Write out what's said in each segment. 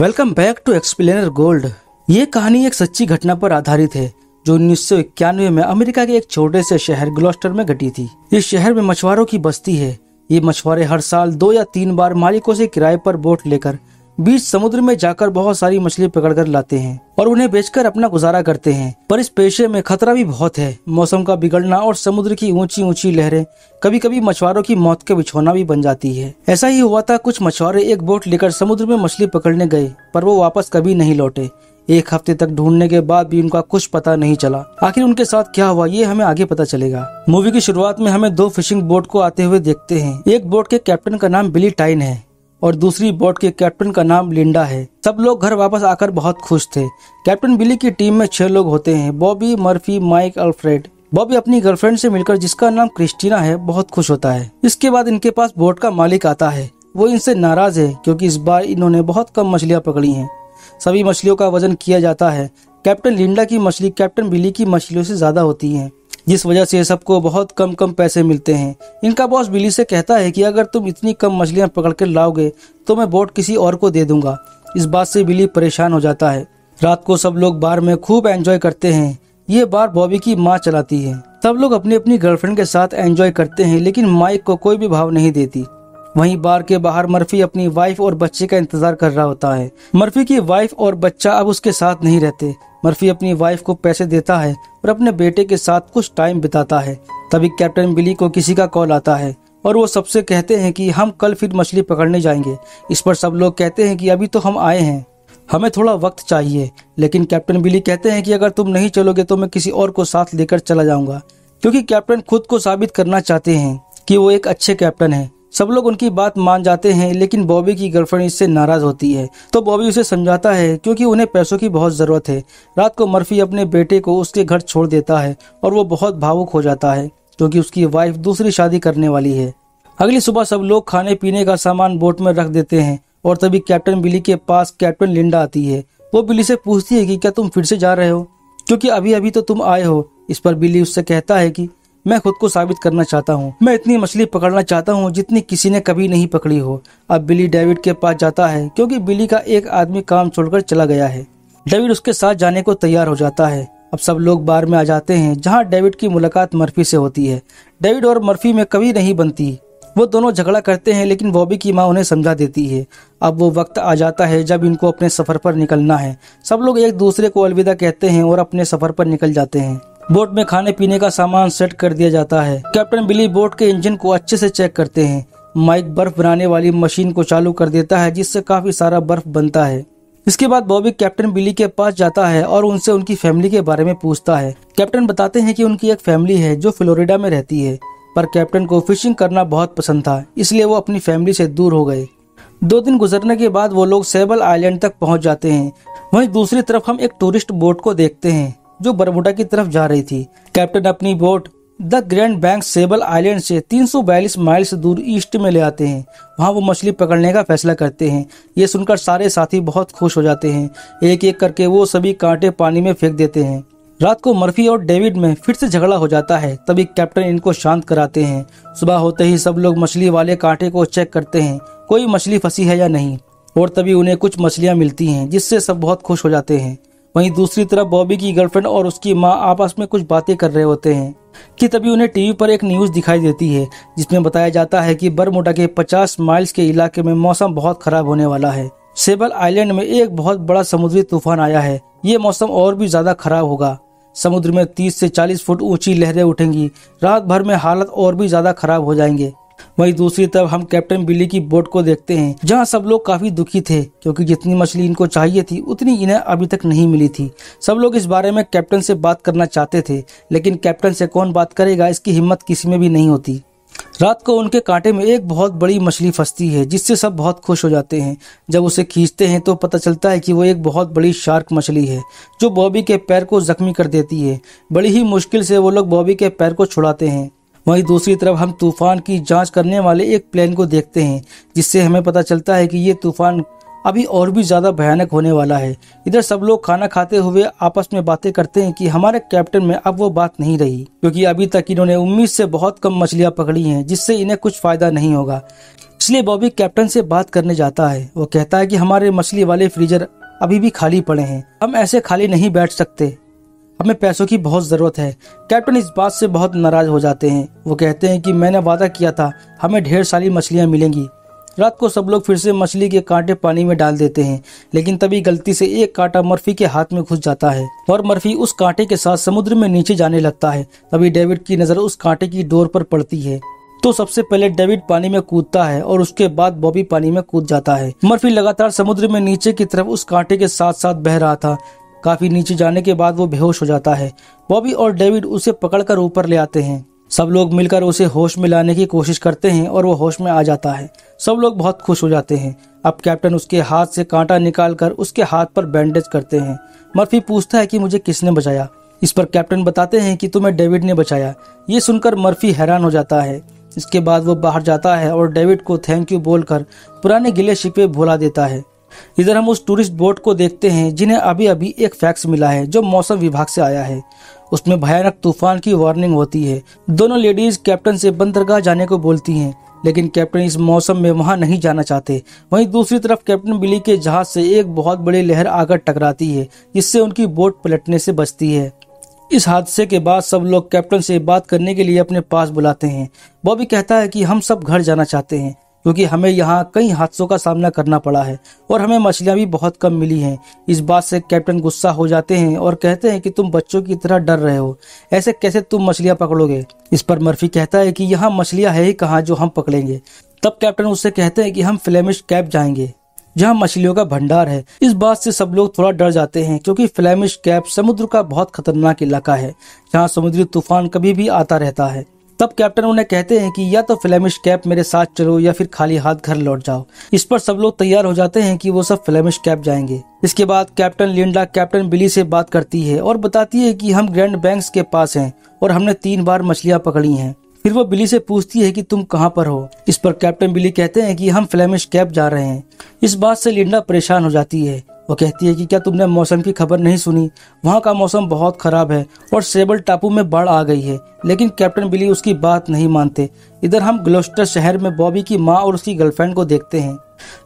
Welcome back to Explainer Gold ये कहानी एक सच्ची घटना पर आधारित है, जो उन्नीस सौ इक्यानवे में अमेरिका के एक छोटे से शहर ग्लोस्टर में घटी थी। इस शहर में मछुआरों की बस्ती है। ये मछुआरे हर साल दो या तीन बार मालिकों से किराए पर बोट लेकर बीच समुद्र में जाकर बहुत सारी मछली पकड़कर लाते हैं और उन्हें बेचकर अपना गुजारा करते हैं। पर इस पेशे में खतरा भी बहुत है। मौसम का बिगड़ना और समुद्र की ऊँची ऊँची लहरें कभी कभी मछुआरों की मौत के बिछौना भी बन जाती है। ऐसा ही हुआ था, कुछ मछुआरे एक बोट लेकर समुद्र में मछली पकड़ने गए, पर वो वापस कभी नहीं लौटे। एक हफ़्ते तक ढूँढने के बाद भी उनका कुछ पता नहीं चला। आखिर उनके साथ क्या हुआ, ये हमें आगे पता चलेगा। मूवी की शुरुआत में हमें दो फिशिंग बोट को आते हुए देखते हैं। एक बोट के कैप्टन का नाम बिली टाइन है। और दूसरी बोट के कैप्टन का नाम लिंडा है। सब लोग घर वापस आकर बहुत खुश थे। कैप्टन बिली की टीम में छह लोग होते हैं। Bobby, Murphy, Mike, Alfred. Bobby अपनी गर्लफ्रेंड से मिलकर जिसका नाम क्रिस्टीना है, बहुत खुश होता है। इसके बाद इनके पास बोट का मालिक आता है। वो इनसे नाराज़ है क्योंकि इस बार इन्होंने बहुत कम मछलियाँ पकड़ी हैं। सभी मछलियों का वज़न किया जाता है। कैप्टन लिंडा की मछली कैप्टन बिली की मछलियों से ज़्यादा होती है। जिस वजह से सबको बहुत कम कम पैसे मिलते हैं। इनका बॉस बिली से कहता है कि अगर तुम इतनी कम मछलियाँ पकड़ कर लाओगे तो मैं बोट किसी और को दे दूँगा। इस बात से बिली परेशान हो जाता है। रात को सब लोग बार में खूब एंजॉय करते हैं। ये बार बॉबी की माँ चलाती है। सब लोग अपनी अपनी गर्लफ्रेंड के साथ एंजॉय करते हैं, लेकिन माइक को कोई भी भाव नहीं देती। वहीं बार के बाहर मर्फी अपनी वाइफ और बच्चे का इंतज़ार कर रहा होता है। मर्फी की वाइफ और बच्चा अब उसके साथ नहीं रहते। मर्फी अपनी वाइफ को पैसे देता है और अपने बेटे के साथ कुछ टाइम बिताता है। तभी कैप्टन बिली को किसी का कॉल आता है और वो सबसे कहते हैं कि हम कल फिर मछली पकड़ने जाएँगे। इस पर सब लोग कहते हैं कि अभी तो हम आए हैं। हमें थोड़ा वक्त चाहिए, लेकिन कैप्टन बिली कहते हैं कि अगर तुम नहीं चलोगे तो मैं किसी और को साथ लेकर चला जाऊँगा। क्योंकि कैप्टन खुद को साबित करना चाहते हैं कि वो एक अच्छे कैप्टन है। सब लोग उनकी बात मान जाते हैं, लेकिन बॉबी की गर्लफ्रेंड इससे नाराज़ होती है। तो बॉबी उसे समझाता है, क्योंकि उन्हें पैसों की बहुत ज़रूरत है। रात को मर्फी अपने बेटे को उसके घर छोड़ देता है, और वो बहुत भावुक हो जाता है, क्योंकि उसकी वाइफ दूसरी शादी करने वाली है। अगली सुबह सब लोग खाने पीने का सामान बोट में रख देते हैं, और तभी कैप्टन बिली के पास कैप्टन लिंडा आती है। वो बिली से पूछती है कि क्या तुम फिर से जा रहे हो? क्योंकि अभी अभी तो तुम आए हो। इस पर बिली उससे कहता है कि मैं खुद को साबित करना चाहता हूँ। मैं इतनी मछली पकड़ना चाहता हूँ जितनी किसी ने कभी नहीं पकड़ी हो। अब बिली डेविड के पास जाता है, क्योंकि बिली का एक आदमी काम छोड़कर चला गया है। डेविड उसके साथ जाने को तैयार हो जाता है। अब सब लोग बार में आ जाते हैं, जहाँ डेविड की मुलाकात मर्फी से होती है। डेविड और मर्फी में कभी नहीं बनती। वो दोनों झगड़ा करते हैं, लेकिन बॉबी की माँ उन्हें समझा देती है। अब वो वक्त आ जाता है जब इनको अपने सफ़र पर निकलना है। सब लोग एक दूसरे को अलविदा कहते हैं और अपने सफ़र पर निकल जाते हैं। बोट में खाने पीने का सामान सेट कर दिया जाता है। कैप्टन बिली बोट के इंजन को अच्छे से चेक करते हैं। माइक बर्फ़ बनाने वाली मशीन को चालू कर देता है, जिससे काफ़ी सारा बर्फ़ बनता है। इसके बाद बॉबी कैप्टन बिली के पास जाता है और उनसे उनकी फैमिली के बारे में पूछता है। कैप्टन बताते हैं कि उनकी एक फैमिली है जो फ्लोरिडा में रहती है, पर कैप्टन को फिशिंग करना बहुत पसंद था, इसलिए वो अपनी फैमिली से दूर हो गए। दो दिन गुजरने के बाद वो लोग सेबल आइलैंड तक पहुँच जाते हैं। वहीं दूसरी तरफ़ हम एक टूरिस्ट बोट को देखते हैं। जो बरमुडा की तरफ़ जा रही थी। कैप्टन अपनी boat the Grand Bank Sable Island से 342 माइल से दूर ईस्ट में ले आते हैं। वहाँ वो मछली पकड़ने का फैसला करते हैं। ये सुनकर सारे साथी बहुत खुश हो जाते हैं। एक एक करके वो सभी कांटे पानी में फेंक देते हैं। रात को मर्फी और डेविड में फिर से झगड़ा हो जाता है, तभी कैप्टन इनको शांत कराते हैं। सुबह होते ही सब लोग मछली वाले कांटे को चेक करते हैं, कोई मछली फंसी है या नहीं। और तभी उन्हें कुछ मछलियाँ मिलती हैं, जिससे सब बहुत खुश हो जाते हैं। वहीं दूसरी तरफ़ बॉबी की गर्लफ्रेंड और उसकी माँ आपस में कुछ बातें कर रहे होते हैं, कि तभी उन्हें टीवी पर एक न्यूज़ दिखाई देती है, जिसमें बताया जाता है कि बरमुडा के 50 माइल्स के इलाके में मौसम बहुत खराब होने वाला है। सेबल आइलैंड में एक बहुत बड़ा समुद्री तूफ़ान आया है, ये मौसम और भी ज़्यादा खराब होगा। समुद्र में 30 से 40 फुट ऊँची लहरें उठेंगी, रात भर में हालत और भी ज़्यादा खराब हो जाएँगे। वहीं दूसरी तरफ़ हम कैप्टन बिल्ली की बोट को देखते हैं, जहाँ सब लोग काफ़ी दुखी थे, क्योंकि जितनी मछली इनको चाहिए थी, उतनी इन्हें अभी तक नहीं मिली थी। सब लोग इस बारे में कैप्टन से बात करना चाहते थे, लेकिन कैप्टन से कौन बात करेगा, इसकी हिम्मत किसी में भी नहीं होती। रात को उनके कांटे में एक बहुत बड़ी मछली फंसती है, जिससे सब बहुत खुश हो जाते हैं। जब उसे खींचते हैं तो पता चलता है कि वो एक बहुत बड़ी शार्क मछली है, जो बॉबी के पैर को जख्मी कर देती है। बड़ी ही मुश्किल से वो लोग बॉबी के पैर को छुड़ाते हैं। वहीं दूसरी तरफ़ हम तूफ़ान की जाँच करने वाले एक प्लेन को देखते हैं, जिससे हमें पता चलता है कि ये तूफ़ान अभी और भी ज़्यादा भयानक होने वाला है। इधर सब लोग खाना खाते हुए आपस में बातें करते हैं कि हमारे कैप्टन में अब वो बात नहीं रही, क्योंकि अभी तक इन्होंने उम्मीद से बहुत कम मछलियाँ पकड़ी हैं, जिससे इन्हें कुछ फ़ायदा नहीं होगा। इसलिए बॉबी कैप्टन से बात करने जाता है। वो कहता है कि हमारे मछली वाले फ्रीजर अभी भी खाली पड़े हैं। हम ऐसे खाली नहीं बैठ सकते। हमें पैसों की बहुत ज़रूरत है। कैप्टन इस बात से बहुत नाराज़ हो जाते हैं। वो कहते हैं कि मैंने वादा किया था, हमें ढेर सारी मछलियाँ मिलेंगी। रात को सब लोग फिर से मछली के कांटे पानी में डाल देते हैं, लेकिन तभी गलती से एक कांटा मर्फी के हाथ में घुस जाता है और मर्फी उस कांटे के साथ समुद्र में नीचे जाने लगता है। तभी डेविड की नज़र उस कांटे की डोर पर पड़ती है। तो सबसे पहले डेविड पानी में कूदता है और उसके बाद बॉबी पानी में कूद जाता है। मर्फी लगातार समुद्र में नीचे की तरफ़ उस कांटे के साथ साथ बह रहा था। काफ़ी नीचे जाने के बाद वो बेहोश हो जाता है। बॉबी और डेविड उसे पकड़कर ऊपर ले आते हैं। सब लोग मिलकर उसे होश में लाने की कोशिश करते हैं और वो होश में आ जाता है। सब लोग बहुत खुश हो जाते हैं। अब कैप्टन उसके हाथ से कांटा निकालकर उसके हाथ पर बैंडेज करते हैं। मर्फी पूछता है कि मुझे किसने बचाया? इस पर कैप्टन बताते हैं कि तुम्हें डेविड ने बचाया। ये सुनकर मर्फी हैरान हो जाता है। इसके बाद वो बाहर जाता है और डेविड को थैंक यू बोलकर पुराने गिले शिकवे भुला देता है। इधर हम उस टूरिस्ट बोट को देखते हैं, जिन्हें अभी अभी एक फैक्स मिला है, जो मौसम विभाग से आया है। उसमें भयानक तूफ़ान की वार्निंग होती है। दोनों लेडीज़ कैप्टन से बंदरगाह जाने को बोलती हैं, लेकिन कैप्टन इस मौसम में वहाँ नहीं जाना चाहते। वहीं दूसरी तरफ़ कैप्टन बिली के जहाज़ से एक बहुत बड़ी लहर आकर टकराती है, जिससे उनकी बोट पलटने से बचती है। इस हादसे के बाद सब लोग कैप्टन से बात करने के लिए अपने पास बुलाते हैं। बॉबी कहता है कि हम सब घर जाना चाहते हैं। क्योंकि हमें यहाँ कई हादसों का सामना करना पड़ा है और हमें मछलियाँ भी बहुत कम मिली हैं। इस बात से कैप्टन गुस्सा हो जाते हैं और कहते हैं कि तुम बच्चों की तरह डर रहे हो। ऐसे कैसे तुम मछलियाँ पकड़ोगे? इस पर मर्फी कहता है कि यहाँ मछलियाँ है ही कहाँ जो हम पकड़ेंगे। तब कैप्टन उससे कहते हैं कि हम फ्लेमिश कैप जाएँगे, जहाँ मछलियों का भंडार है। इस बात से सब लोग थोड़ा डर जाते हैं क्योंकि फ्लेमिश कैप समुद्र का बहुत खतरनाक इलाका है, जहाँ समुद्री तूफ़ान कभी भी आता रहता है। तब कैप्टन उन्हें कहते हैं कि या तो फ्लेमिश कैप मेरे साथ चलो या फिर खाली हाथ घर लौट जाओ। इस पर सब लोग तैयार हो जाते हैं कि वो सब फ्लेमिश कैप जाएँगे। इसके बाद कैप्टन लिंडा कैप्टन बिली से बात करती है और बताती है कि हम ग्रैंड बैंक्स के पास हैं और हमने तीन बार मछलियाँ पकड़ी हैं। फिर वो बिली से पूछती है कि तुम कहाँ पर हो? इस पर कैप्टन बिली कहते हैं कि हम फ्लेमिश कैप जा रहे हैं। इस बात से लिंडा परेशान हो जाती है। वो कहती है कि क्या तुमने मौसम की खबर नहीं सुनी? वहाँ का मौसम बहुत खराब है और सेबल टापू में बाढ़ आ गई है, लेकिन कैप्टन बिली उसकी बात नहीं मानते। इधर हम ग्लोस्टर शहर में बॉबी की माँ और उसकी गर्लफ्रेंड को देखते हैं।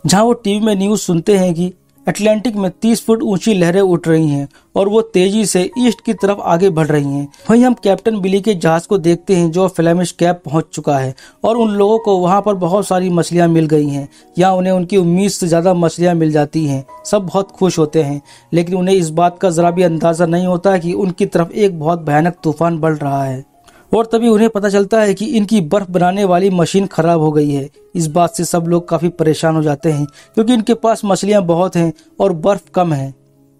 जहाँ वो टीवी में न्यूज़ सुनते हैं कि अटलांटिक में 30 फुट ऊँची लहरें उठ रही हैं और वो तेज़ी से ईस्ट की तरफ़ आगे बढ़ रही हैं। वहीं हम कैप्टन बिली के जहाज़ को देखते हैं जो फ्लेमिश कैप पहुँच चुका है और उन लोगों को वहाँ पर बहुत सारी मछलियाँ मिल गई हैं या उन्हें उनकी उम्मीद से ज़्यादा मछलियाँ मिल जाती हैं। सब बहुत खुश होते हैं, लेकिन उन्हें इस बात का जरा भी अंदाज़ा नहीं होता कि उनकी तरफ़ एक बहुत भयानक तूफ़ान बढ़ रहा है। और तभी उन्हें पता चलता है कि इनकी बर्फ़ बनाने वाली मशीन खराब हो गई है। इस बात से सब लोग काफ़ी परेशान हो जाते हैं, क्योंकि इनके पास मछलियाँ बहुत हैं और बर्फ़ कम है।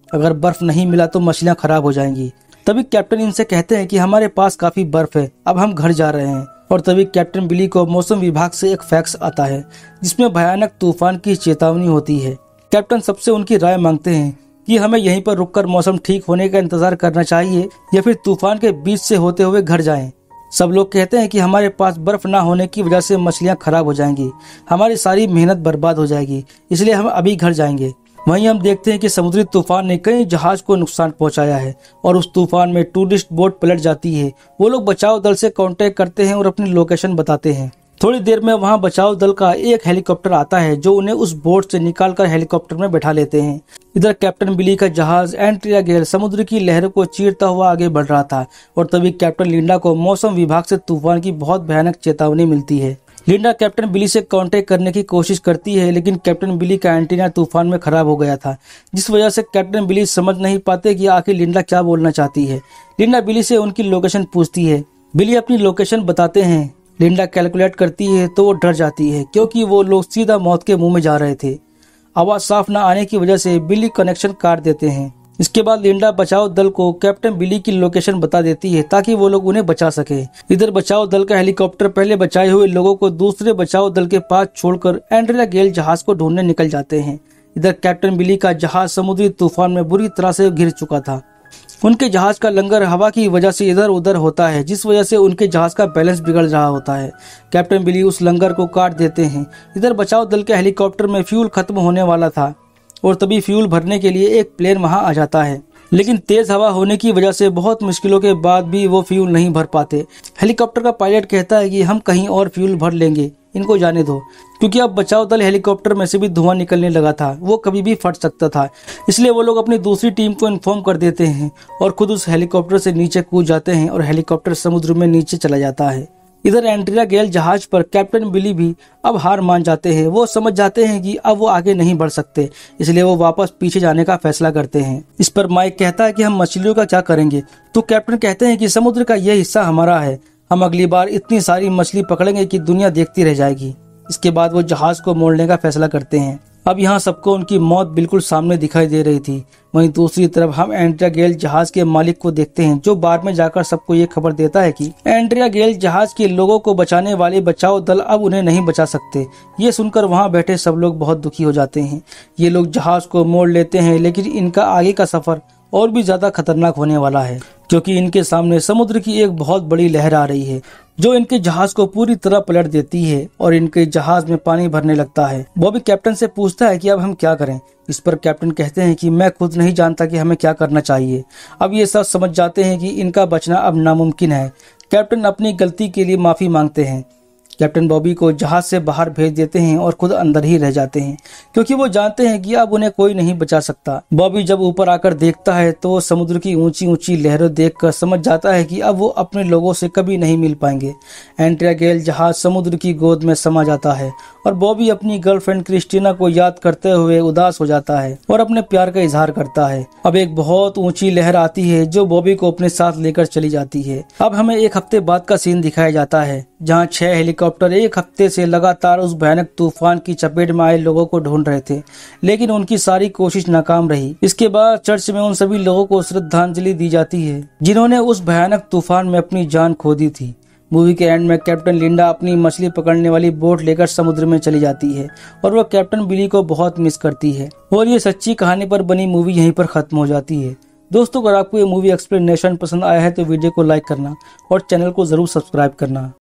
अगर बर्फ़ नहीं मिला तो मछलियाँ खराब हो जाएँगी। तभी कैप्टन इनसे कहते हैं कि हमारे पास काफ़ी बर्फ़ है, अब हम घर जा रहे हैं। और तभी कैप्टन बिली को मौसम विभाग से एक फैक्स आता है, जिसमें भयानक तूफ़ान की चेतावनी होती है। कैप्टन सबसे उनकी राय मांगते हैं कि हमें यहीं पर रुककर मौसम ठीक होने का इंतज़ार करना चाहिए या फिर तूफ़ान के बीच से होते हुए घर जाएँ। सब लोग कहते हैं कि हमारे पास बर्फ़ ना होने की वजह से मछलियाँ खराब हो जाएँगी। हमारी सारी मेहनत बर्बाद हो जाएगी, इसलिए हम अभी घर जाएँगे। वहीं हम देखते हैं कि समुद्री तूफ़ान ने कई जहाज़ को नुकसान पहुँचाया है और उस तूफ़ान में टूरिस्ट बोट पलट जाती है। वो लोग बचाव दल से कांटेक्ट करते हैं और अपनी लोकेशन बताते हैं। थोड़ी देर में वहाँ बचाव दल का एक हेलीकॉप्टर आता है, जो उन्हें उस बोट से निकालकर हेलीकॉप्टर में बैठा लेते हैं। इधर कैप्टन बिली का जहाज़ एंट्रिया गेल समुद्र की लहरों को चीरता हुआ आगे बढ़ रहा था, और तभी कैप्टन लिंडा को मौसम विभाग से तूफ़ान की बहुत भयानक चेतावनी मिलती है। लिंडा कैप्टन बिली से कांटेक्ट करने की कोशिश करती है, लेकिन कैप्टन बिली का एंटीना तूफ़ान में खराब हो गया था, जिस वजह से कैप्टन बिली समझ नहीं पाते कि आखिर लिंडा क्या बोलना चाहती है। लिंडा बिली से उनकी लोकेशन पूछती है। बिली अपनी लोकेशन बताते हैं। लिंडा कैलकुलेट करती है तो वो डर जाती है, क्योंकि वो लोग सीधा मौत के मुँह में जा रहे थे। आवाज़ साफ़ न आने की वजह से बिली कनेक्शन काट देते हैं। इसके बाद लिंडा बचाव दल को कैप्टन बिली की लोकेशन बता देती है, ताकि वो लोग उन्हें बचा सके। इधर बचाव दल का हेलीकॉप्टर पहले बचाए हुए लोगों को दूसरे बचाव दल के पास छोड़कर एंड्रिया गेल जहाज़ को ढूँढने निकल जाते हैं। इधर कैप्टन बिली का जहाज़ समुद्री तूफ़ान में बुरी तरह से घिर चुका था। उनके जहाज़ का लंगर हवा की वजह से इधर उधर होता है, जिस वजह से उनके जहाज़ का बैलेंस बिगड़ रहा होता है। कैप्टन बिली उस लंगर को काट देते हैं। इधर बचाव दल के हेलीकॉप्टर में फ्यूल खत्म होने वाला था, और तभी फ्यूल भरने के लिए एक प्लेन वहाँ आ जाता है। लेकिन तेज हवा होने की वजह से बहुत मुश्किलों के बाद भी वो फ्यूल नहीं भर पाते। हेलीकॉप्टर का पायलट कहता है कि हम कहीं और फ्यूल भर लेंगे। इनको जाने दो। क्योंकि अब बचाव दल हेलीकॉप्टर में से भी धुआँ निकलने लगा था। वो कभी भी फट सकता था। इसलिए वो लोग अपनी दूसरी टीम को इन्फॉर्म कर देते हैं और खुद उस हेलीकॉप्टर से नीचे कूद जाते हैं और हेलीकॉप्टर समुद्र में नीचे चला जाता है। इधर एंट्रिया गेल जहाज़ पर कैप्टन बिली भी अब हार मान जाते हैं। वो समझ जाते हैं कि अब वो आगे नहीं बढ़ सकते। इसलिए वो वापस पीछे जाने का फैसला करते हैं। इस पर माइक कहता है कि हम मछलियों का क्या करेंगे? तो कैप्टन कहते हैं कि समुद्र का यह हिस्सा हमारा है। हम अगली बार इतनी सारी मछली पकड़ेंगे कि दुनिया देखती रह जाएगी। इसके बाद वो जहाज़ को मोड़ने का फैसला करते हैं। अब यहाँ सबको उनकी मौत बिल्कुल सामने दिखाई दे रही थी। वहीं दूसरी तरफ़ हम एंड्रिया गेल जहाज़ के मालिक को देखते हैं, जो बार में जाकर सबको ये खबर देता है कि एंड्रिया गेल जहाज़ के लोगों को बचाने वाले बचाओ दल अब उन्हें नहीं बचा सकते। ये सुनकर वहाँ बैठे सब लोग बहुत दुखी हो जाते हैं। ये लोग जहाज़ को मोड़ लेते हैं, लेकिन इनका आगे का सफ़र और भी ज़्यादा खतरनाक होने वाला है। क्योंकि इनके सामने समुद्र की एक बहुत बड़ी लहर आ रही है, जो इनके जहाज़ को पूरी तरह पलट देती है और इनके जहाज़ में पानी भरने लगता है। बॉबी कैप्टन से पूछता है कि अब हम क्या करें? इस पर कैप्टन कहते हैं कि मैं खुद नहीं जानता कि हमें क्या करना चाहिए। अब ये सब समझ जाते हैं कि इनका बचना अब नामुमकिन है। कैप्टन अपनी गलती के लिए माफ़ी मांगते हैं। कैप्टन बॉबी को जहाज़ से बाहर भेज देते हैं और खुद अंदर ही रह जाते हैं, क्योंकि वो जानते हैं कि अब उन्हें कोई नहीं बचा सकता। बॉबी जब ऊपर आकर देखता है तो समुद्र की ऊँची ऊँची लहरों देखकर समझ जाता है कि अब वो अपने लोगों से कभी नहीं मिल पाएँगे। एंट्रिया गेल जहाज़ समुद्र की गोद में समा जाता है और बॉबी अपनी गर्लफ्रेंड क्रिस्टीना को याद करते हुए उदास हो जाता है और अपने प्यार का इजहार करता है। अब एक बहुत ऊँची लहर आती है, जो बॉबी को अपने साथ लेकर चली जाती है। अब हमें एक हफ़्ते बाद का सीन दिखाया जाता है। जहाँ छह हेलीकॉप्टर एक हफ़्ते से लगातार उस भयानक तूफ़ान की चपेट में आए लोगों को ढूंढ रहे थे, लेकिन उनकी सारी कोशिश नाकाम रही। इसके बाद चर्च में उन सभी लोगों को श्रद्धांजलि दी जाती है, जिन्होंने उस भयानक तूफ़ान में अपनी जान खो दी थी। मूवी के एंड में कैप्टन लिंडा अपनी मछली पकड़ने वाली बोट लेकर समुद्र में चली जाती है, और वह कैप्टन बिली को बहुत मिस करती है, और ये सच्ची कहानी पर बनी मूवी यहीं पर खत्म हो जाती है। दोस्तों, अगर आपको ये मूवी एक्सप्लेनेशन पसंद आया है तो वीडियो को लाइक करना और चैनल को ज़रूर सब्सक्राइब करना।